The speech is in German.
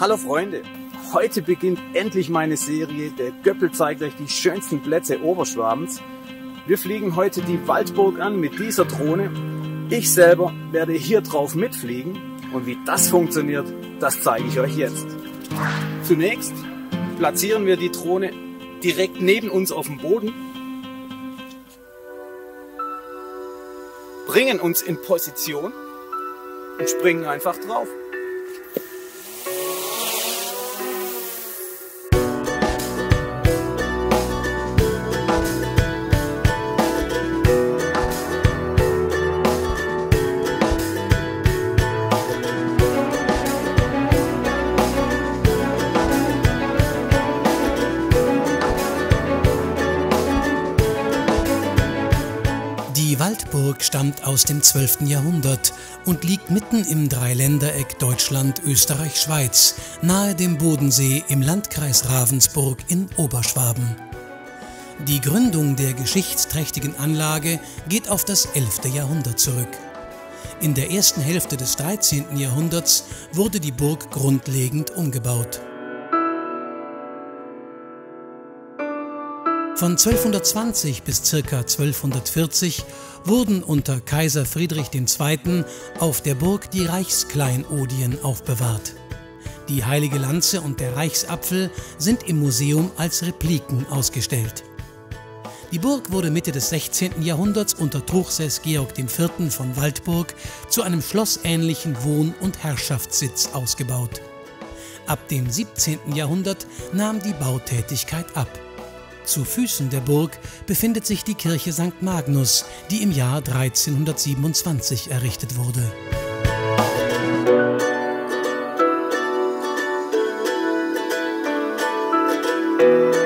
Hallo Freunde, heute beginnt endlich meine Serie. Der Göppel zeigt euch die schönsten Plätze Oberschwabens. Wir fliegen heute die Waldburg an mit dieser Drohne. Ich selber werde hier drauf mitfliegen und wie das funktioniert, das zeige ich euch jetzt. Zunächst platzieren wir die Drohne direkt neben uns auf dem Boden, bringen uns in Position und springen einfach drauf. Die Waldburg stammt aus dem 12. Jahrhundert und liegt mitten im Dreiländereck Deutschland, Österreich, Schweiz, nahe dem Bodensee im Landkreis Ravensburg in Oberschwaben. Die Gründung der geschichtsträchtigen Anlage geht auf das 11. Jahrhundert zurück. In der ersten Hälfte des 13. Jahrhunderts wurde die Burg grundlegend umgebaut. Von 1220 bis ca. 1240 wurden unter Kaiser Friedrich II. auf der Burg die Reichskleinodien aufbewahrt. Die Heilige Lanze und der Reichsapfel sind im Museum als Repliken ausgestellt. Die Burg wurde Mitte des 16. Jahrhunderts unter Truchsess Georg IV. von Waldburg zu einem schlossähnlichen Wohn- und Herrschaftssitz ausgebaut. Ab dem 17. Jahrhundert nahm die Bautätigkeit ab. Zu Füßen der Burg befindet sich die Kirche St. Magnus, die im Jahr 1327 errichtet wurde. Musik